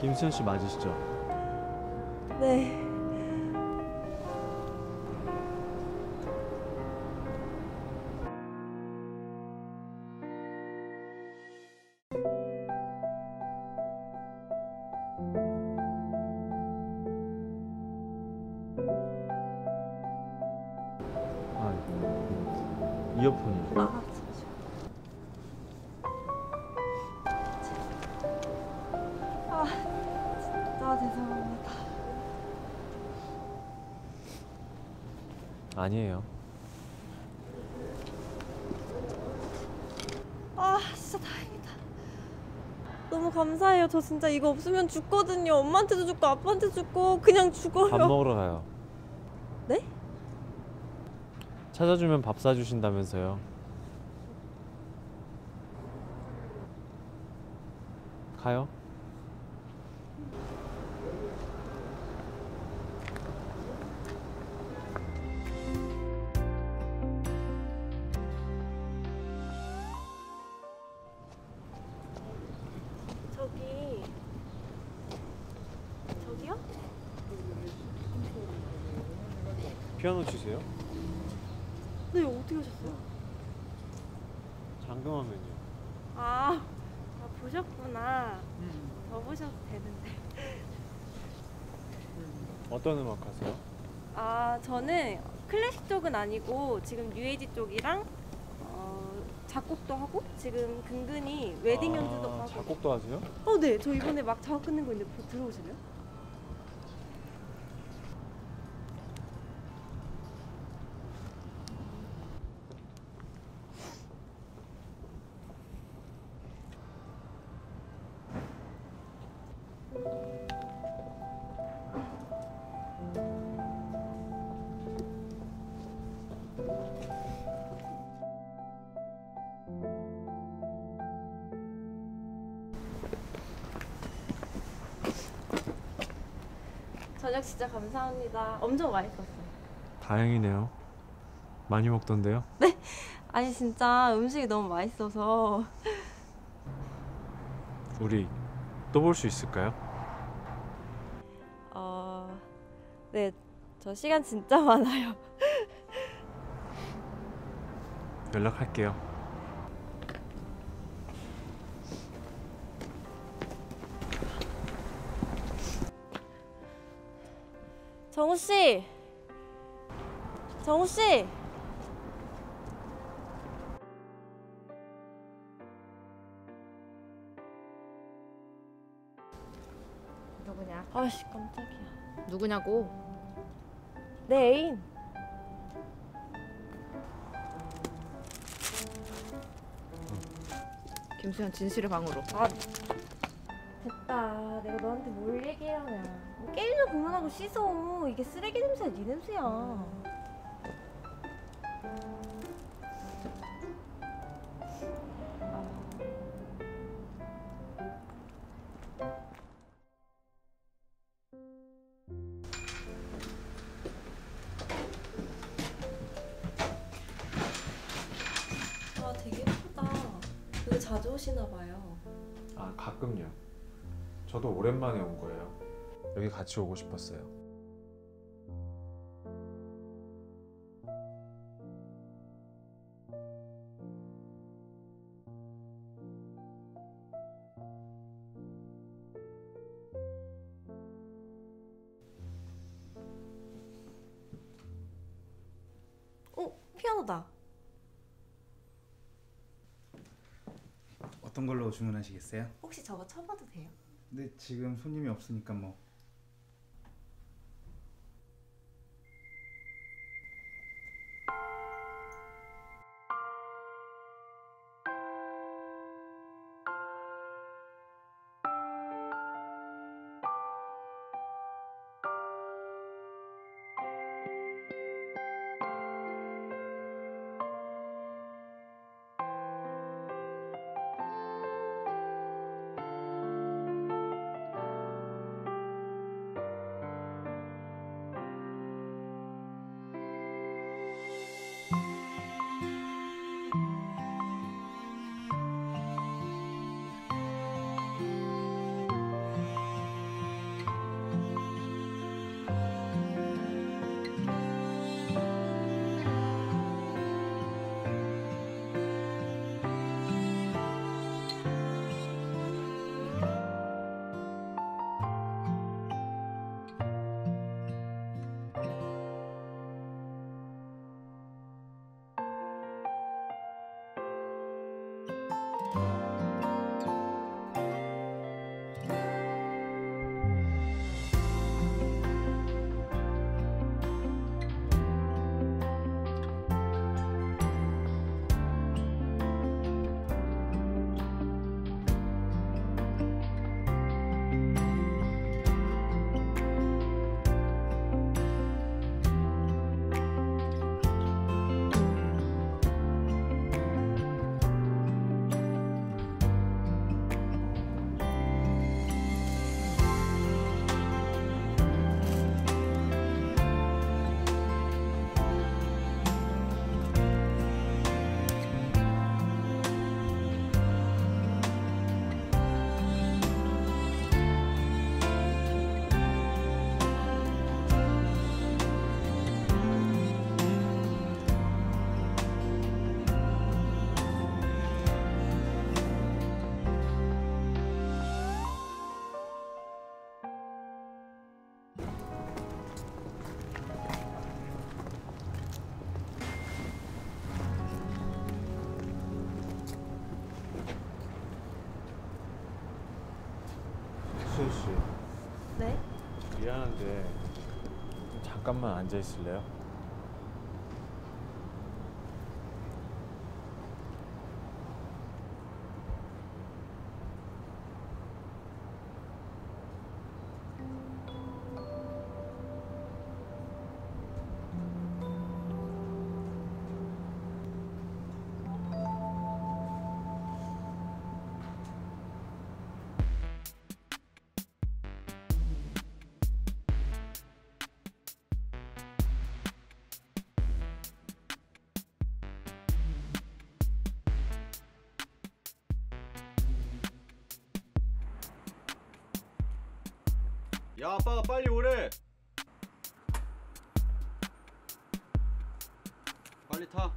김수현 씨 맞으시죠? 네. 아, 이어폰이요. 아, 잠시만. 아, 아니에요. 아, 진짜 다행이다. 너무 감사해요. 저 진짜 이거 없으면 죽거든요. 엄마한테도 죽고 아빠한테도 죽고 그냥 죽어요. 밥 먹으러 가요. 네? 찾아주면 밥 사주신다면서요. 가요. 피아노 주세요. 네 어떻게 하셨어요? 잠금하면요. 아, 아 보셨구나. 더 보셔도 되는데. 어떤 음악 하세요? 아 저는 클래식 쪽은 아니고 지금 뉴에이지 쪽이랑 어, 작곡도 하고 지금 근근히 웨딩 아, 연주도 하고. 작곡도 하세요? 어, 네. 저 이번에 막 작업 끝낸 거 있는데 보- 들어오실래요? 저녁 진짜 감사합니다. 엄청 맛있었어요. 다행이네요. 많이 먹던데요? 아니 진짜 음식이 너무 맛있어서 우리 또 볼 수 있을까요? 어, 네, 저 시간 진짜 많아요. 연락할게요. 정우 씨, 정우 씨. 아씨 깜짝이야. 누구냐고? 내 애인. 김수현 진실의 방으로. 아 됐다. 내가 너한테 뭘 얘기하냐. 뭐 게임 좀 그만하고 씻어. 이게 쓰레기 냄새야, 네 냄새야. 여기 자주 오시나 봐요. 아 가끔요. 저도 오랜만에 온 거예요. 여기 같이 오고 싶었어요. 어 피아노다. 어떤 걸로 주문하시겠어요? 혹시 저거 쳐봐도 돼요? 근데 지금 손님이 없으니까 뭐 네? 미안한데 좀 잠깐만 앉아 있을래요? 야 아빠가 빨리 오래. 빨리 타